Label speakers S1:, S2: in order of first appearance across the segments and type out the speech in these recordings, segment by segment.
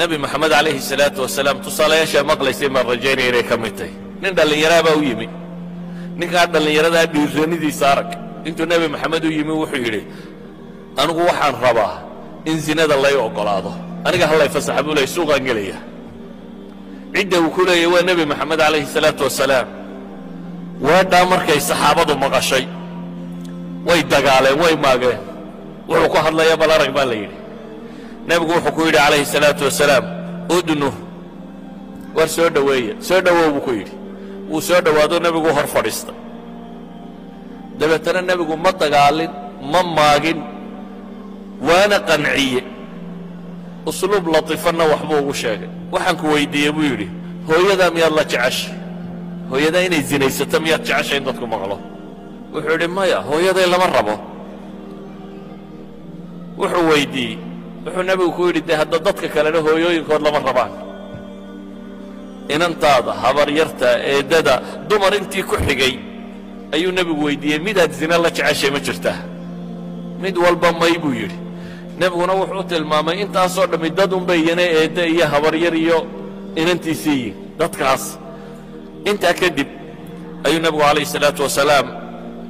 S1: nebi moxamed calayhi salaatu wasalaam tusaalayaashaa maqlaysay maan rajaynaya inay ka mid tahay. Nin dhallinyaraa baa u yimi. Ninkaa dhallinyaradaa dhiiranidiisa arag intuu nebi moxamed u yimi wuxuu yidhi anigu waxaan rabaa in zinada lay oggolaado. Aniga hallay fasaxa buu ley suuqaan gelaya. Cidda uu ku leeyay waa nebi moxamed calayhi salaatu wasalaam weedhaa markay saxaabadu maqashay way dagaaleen way maageen. Wuxuu ku hadlaya bal arag baa la yidhi nebigu wuxuu ku yidhi calayhi salaatu wasalaam udnu. War soo dhoweeya soo dhowow buu ku yidhi. Wuu soo dhowaado nebigu hor fadhiistay dabeetana nebigu ma dagaalin ma maagin waana qanciye. Usluub latiifanna waxbuu ugu sheegay. Waxaan ku weydiiyey buu yidhi hooyadaa miyaad la jeceshay hooyadaa inay zinaysato miyaad jeceshay in dadku maqlo? Wuxuu yidhi maya hooyaday lama rabo. Wuxuu weydiiyey wuxuu nebigu ku yidhi dee hadda dadka kalena hooyooyinkood lama rabaan. Inantaada habaryarta eeddada dumar intii ku xigay ayuu nebigu weydiiyey midaad zina la jeceshay ma jirtaa mid walba may buu yidhi. Nebiguna wuxuu tilmaamay intaasoo dhammi dad unbay iyana eedde iyo habaryar iyo inantiisii yihiin dadkaas. Intaa kadib ayuu nebigu calayhi salaatu wasalaam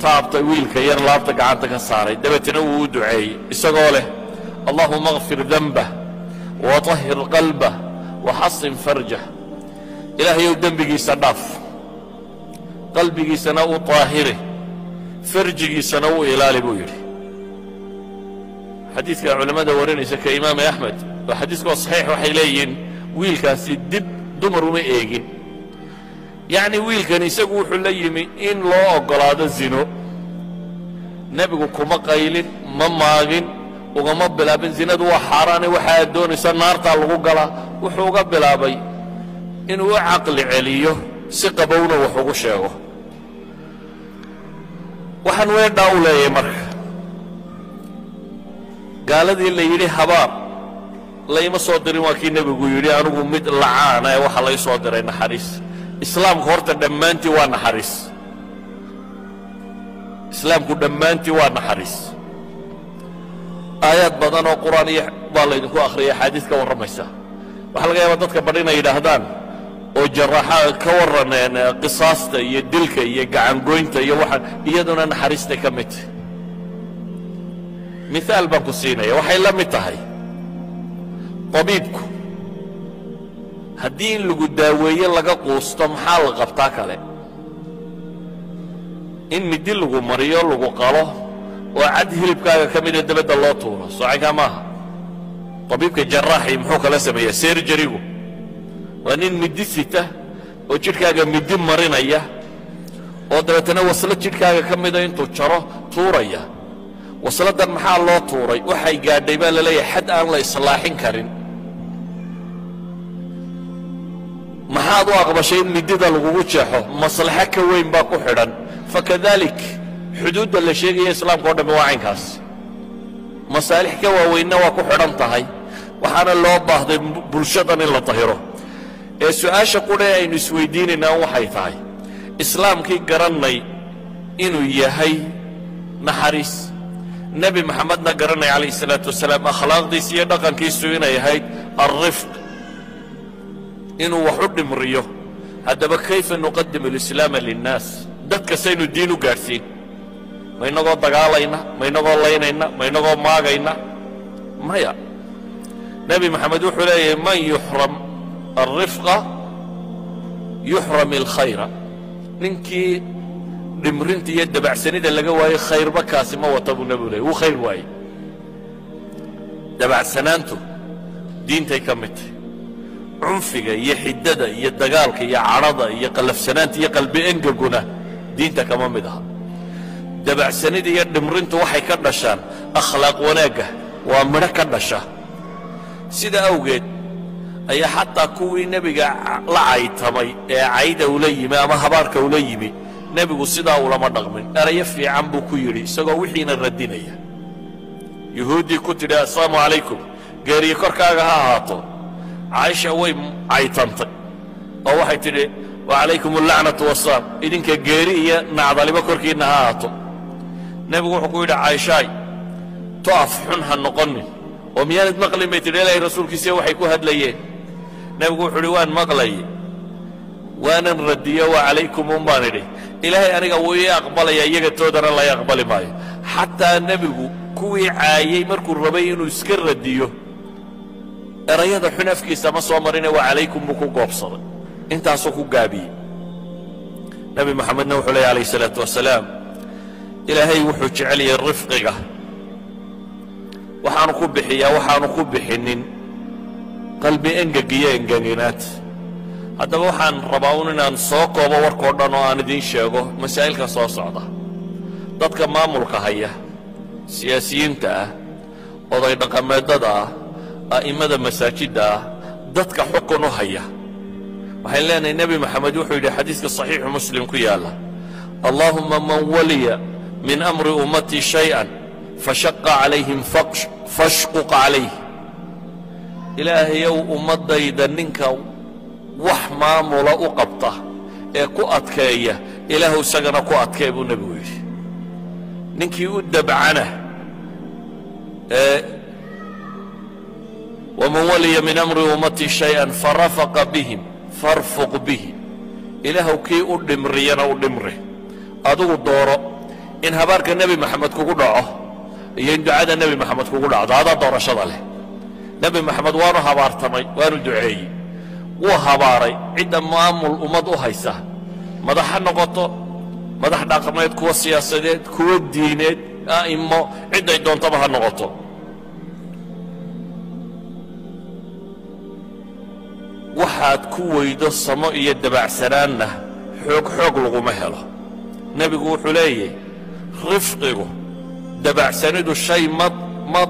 S1: taabtay wiilka yar laabta gacanta ka saaray. Dabeetana wuu u duceeyey isagoo leh allahuma akfir denbah waطahir qalbah waxasin farjah. Ilaahayow dembigiisa dhaaf qalbigiisana u طaahiri farjigiisana u ilaali buu yidhi. Xadiidka culimmada warinaysa ka imaam axmed oo xadiiskoo saxiix waxay leeyihiin wiilkaasi dib dumar uma eegin. Yacni wiilkan isagu wuxuu la yimi in loo oggolaado zino. Nebigu kuma qaylin ma maagin ugama bilaabin zinadu waa xaaraane waxa aad doonaysa naartaa lagu galaa wuxuu uga bilaabay inuu u caqli celiyo si qabowna wax ugu sheego. Waxaan weedhaa u leeyahay marka. Gaaladii la yidhi habaar layma soo dirin waa kii nebigu yidhi anigu mid lacaana ee waxa lay soo diray naxariis. Islaamku horta dhammaantii waa naxariis. Islaamku dhammaantii waa naxariis aayaad badan oo qur'aan iyo baa laydinku akhriyay axaadiis ka warramaysa. Waxaa laga yaabaa dadka badh inay yidhaahdaan oo jaraaxa ka warran qisaasta iyo dilka iyo gacangoynta iyo waxaan iyaduna naxariistay ka mid. Miaal baan ku siinaya waxay la mid tahay. Tabiibku haddii in lagu daaweeye laga quusto maxaa la qabtaa kale? In midi lagu mariyo lagu qalo oo cad hilibkaaga ka mida dabadda loo tuuro. Socankaa maaha. Tabiibka jaraaxii muxuu kala sameeyaa serjarigu waa nin midi sita oo jidhkaaga midi marinaya oo dabeetana waslo jidhkaaga ka mida intuu jaro tuuraya. Wasladan maxaa loo tuuray? Waxay gaadhay baa la xad aan la islaaxin karin. Maxaad u aqbashay in midida lagugu jeexo? Maslaxo ka weyn baa ku xidhan. Fakadalik xuduudda la sheegaya islaamka o dhammi waa caynkaas. Masaalix ka waaweynna waa ku xidhan tahay waxaana loo baahday bulshadan in la tahiro. Ee su'aasha qudhe aynu isweydiinaynaa waxay tahay islaamkii garannay inuu yahay naxariis. Nebi maxamedna garanay calayhi salaatu wasalaam akhlaaqdiisa iyo dhaqankiisu inay ahayd alrifq inuu wax u dhimriyo. Haddaba kayfa nuqadimu alislaama linnaas? Dadkasaynu diin u gaadhsiin ma inagoo dagaalayna ma inagoo laynayna ma inagoo maagayna maya. Nebi maxamed wuxuu leeyahay man yuxram alrifqa yuxram alkhayra. Ninkii dhimrinta iyo dabacsanida laga waayey khayrba kaasi ma wata buu nebigu leeyay wuu khayr waayey. Dabacsanaantu diintay ka mid tahay. Cunfiga iyo xiddada iyo dagaalka iyo cadhada iyo qallafsanaanta iyo qalbi engeguna diinta kama mid aha dabacsanida iyo dhimrintu waxay ka dhashaan. Akhlaaq wanaagga waa midho ka dhasha. Sida awgeed ayaa xataa kuwii nebiga la caytamay ee cayda ula yimi ama habaarka ula yimi nebigu sidaa ulama dhaqmin erayo fiican buu ku yidhi isagoo wixiina radinaya. Yuhuuddii ku tidhi assalaamu calaykum. Geeriyo korkaaga ha ahaato. Caaisha way caytantay oo waxay tidhi wacalaykum allacnatu wasalaam idinka geeri iyo nacdalibo korkiinna ha ahaato nebigu wuxuu ku yidhi caaishaay to af xun ha noqonin. Oo miyaanad maqlin bay tidhi ilaahay rasuulkiisiya waxay ku hadlayeen. Nebigu wuxuu uhi waan maqlay. Waanan radiyo wa calaykum un baan idhi. Ilaahay aniga wuu ii aqbalaya iyaga toodana lay aqbali maayo. Xataa nebigu kuwii caayey markuu rabay inuu iska radiyo erayada xun afkiisa ma soo marine wa calaykum buu ku goobsaday. Intaasuu ku gaabiyey. Nebi moxamedna wuxuu leeya alayh isalaatu wasalaam ilaahay wuxuu jecel yahay rifqiga. Waxaanu ku bixiyaa waxaanu ku bixinin. Qalbi engeg iyo engeginaad haddaba waxaan rabaa un inaan soo koobo warkao dhan oo aan idiin sheego masaa'ilka soo socda. Dadka maamulka haya siyaasiyiinta ah oday dhaqameedada ah a'immada masaajidda ah dadka xukun u haya. Waxayn leenahay nebi moxamed wuxuu yidhi xadiiska saxiixu muslim ku yaalla allaahuma man waliya min amri ummatii shay-an fashaqa calayhim fashquq calayh ilaahayow ummaddayda ninka wax maamula u qabta ee ku adkeeya ilaahu isagana ku adkee buu nebigu yidhi. Ninkii u dabcana ee waman waliya min amri ummatii shay-an farafaqa bihim farfuq bihi ilaahu kii u dhimriyana u dhimri adigu dooro in habaarka nebi maxamed kugu dhaco iyo in ducada nebi maxamed kugu dhacdo adaa doorashada leh. Nebi maxamed waanu habaartamay waanu duceeyey. Wuu habaaray cidda maamul ummad u haysa. Madax ha noqoto madax dhaqameed kuwa siyaasadeed kuwa diineed a'immo cidday doontaba ha noqoto. Waxaad ku weydo samo iyo dabacsanaanna xoog xoog laguma helo. Nebigu wuxuu leeyahy rifqigu dabacsanidu shay ma ma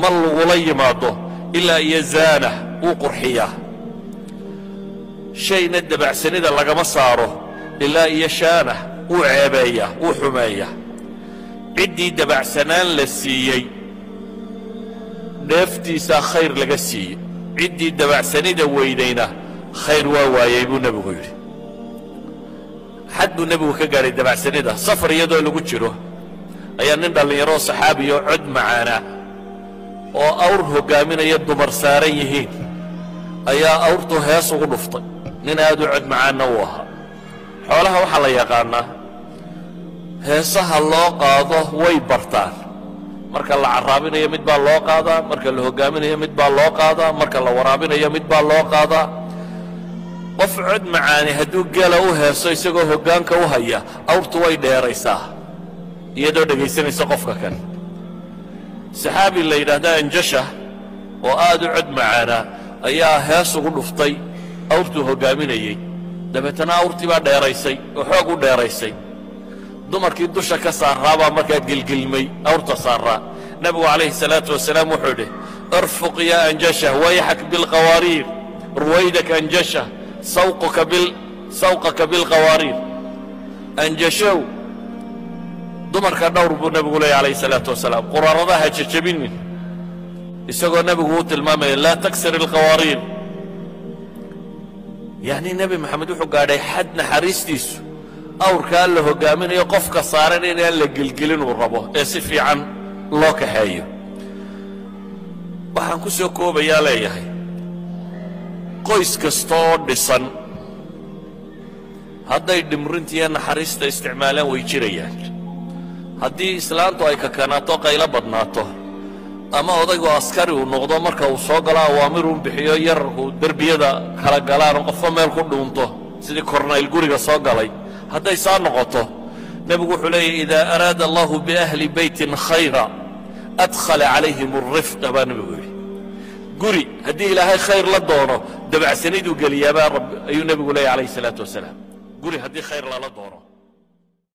S1: ma lagula yimaado ilaa iyo zaana wuu qurxiyaa. Shayna dabacsanida lagama saaro ilaa iyo shaana wuu ceebeeyaa wuu xumeeyaa. Ciddii dabacsanaan la siiyey dheeftiisaa khayr laga siiyey. Ciddii dabacsanida weydayna khayr waa waayey buu nebigu yidhi xad buu nebigu ka gaadhay dabacsanida safar iyadoo lagu jiro ayaa nin dhallinyaroo saxaabiyo cod macaana oo awr hoggaaminaya dumar saaran yihiin ayaa awrtu hees ugu dhuftay. Nin aad u cod macaanna uu ahaa. Xoolaha waxaa la yaqaannaa heesaha loo qaado way bartaan. Marka la carraabinayo mid baa loo qaadaa marka la hoggaaminayo mid baa loo qaadaa marka la waraabinayo mid baa loo qaadaa qof cod macaani hadduu gela u heeso isagoo hoggaanka u haya awrtu way dheeraysaa iyadoo dhegaysanaysa qofka kan. Saxaabi la yidhaahda anjasha oo aad u cod macaana ayaa hees ugu dhuftay awrtuu hoggaaminayey. Dabeetana awrtii baa dheeraysay oo xoog u dheeraysay. Dumarkii dusha ka saaraabaa markaa gelgelmay awrta saaraa nebigu calayhi salaatu wasalaam wuxuu idhi irfuq ya anjasha wayxak bilqawaariir ruwaydak anjasha sawqaka bil sawqaka bilqawaariir anjashow dumarka dhowr buu nebigu leeyahy calayhi salaatu wasalaam. Quraaradaha jejebinin isagoo nebigu u tilmaamaya laa taksir ilqawaariir yacni nebi maxamed wuxuu gaadhay xad naxariistiisu. Awrkaa la hoggaaminayo qofka saaran inaan la gelgelin uu rabo ee si fiican loo kaxeeyo. Waxaan ku soo koobayaa leeyahay qoys kasta oo dhisan. Hadday dhimrintiiyo naxariista isticmaalaan way jirayaan. Haddii islaantu ay kakanaato qaylo badnaato. Ama odaygu askari uu noqdo marka uu soo galo awaamirun bixiyo yararku derbiyada kala galaan qofka meel ku dhuunto. Sidii kornayl guriga soo galay. Hadday saa noqoto nebigu wuxuu leeyahy idaa araada allahu biahli beytin khayra adkhala calayhim alrifqa baa nebigu yidhi. Guri haddii ilaahay khayr la doono dabacsaniduu geliyaabaa ayuu nebigu leeyahy calayhi salaatu wasalaam. Guri haddii khayr lala doono